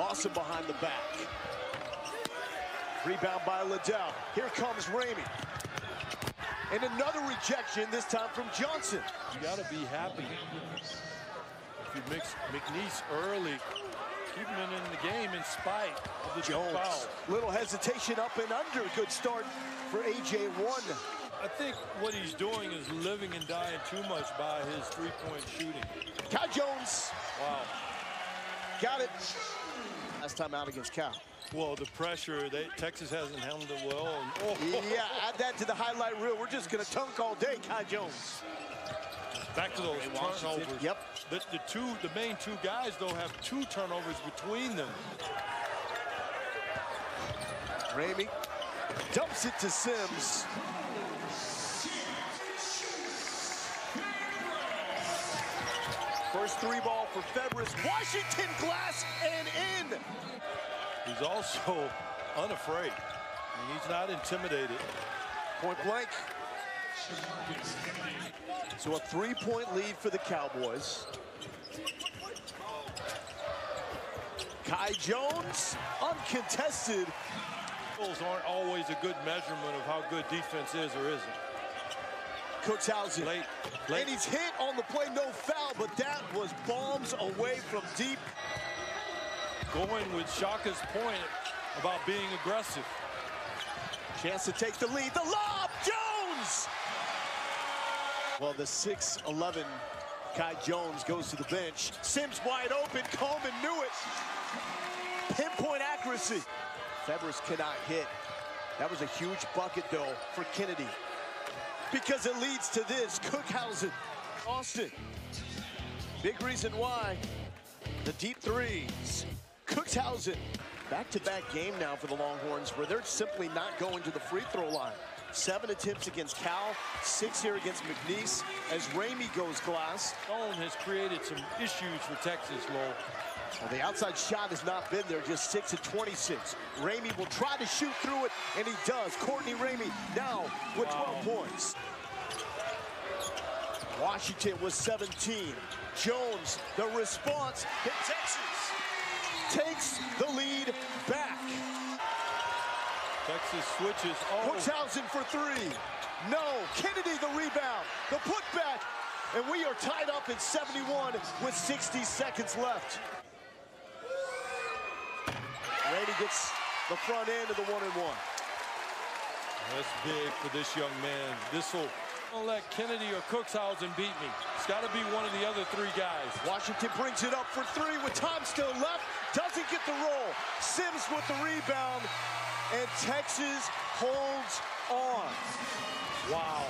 Lawson behind the back. Rebound by Liddell. Here comes Ramey. And another rejection, this time from Johnson. You got to be happy. If you mix McNeese early, keep him in the game in spite of the Jones. foul. Little hesitation up and under. Good start for AJ1. I think what he's doing is living and dying too much by his three-point shooting. Kai Jones Wow. Got it. Last time out against Cal. Well, the pressure, they, Texas hasn't handled it well. And, oh, Yeah, add that to the highlight reel. We're just going to tunk all day, Kai Jones. back to those Ray Washington, turnovers. yep. The, the two, the main two guys, though, have two turnovers between them. Ramey dumps it to Sims. First three ball for Febres. Washington glass and in. He's also unafraid. He's not intimidated. Point blank. So a three-point lead for the Cowboys. Kai Jones, uncontested. Goals aren't always a good measurement of how good defense is or isn't. Kuxhausen. Late, late. And he's hit on the play, no foul, but that was bombs away from deep. Going with Shaka's point about being aggressive. Chance to take the lead. The lob, Jones! Well, the 6'11 Kai Jones goes to the bench. Sims wide open. Coleman knew it. Pinpoint accuracy. Febres cannot hit. That was a huge bucket, though, for Kennedy. Because it leads to this. Kuxhausen, Austin. Big reason why. The deep threes. Kuxhausen. Back-to-back game now for the Longhorns where they're simply not going to the free throw line. Seven attempts against Cal, six here against McNeese as Ramey goes glass. Stone has created some issues for Texas, Lowell. Well, the outside shot has not been there, just 6 of 26. Ramey will try to shoot through it, and he does. Courtney Ramey now with 12 points. Washington was 17. Jones, the response, and Texas takes the lead back. Texas switches. Oh, Kuxhausen for three. No. Kennedy the rebound. The putback. And we are tied up in 71 with 60 seconds left. Brady gets the front end of the one and one. that's big for this young man. This will don't let Kennedy or Kuxhausen beat me. It's got to be one of the other three guys. Washington brings it up for three with time still left. Doesn't get the roll. Sims with the rebound. And Texas holds on. Wow.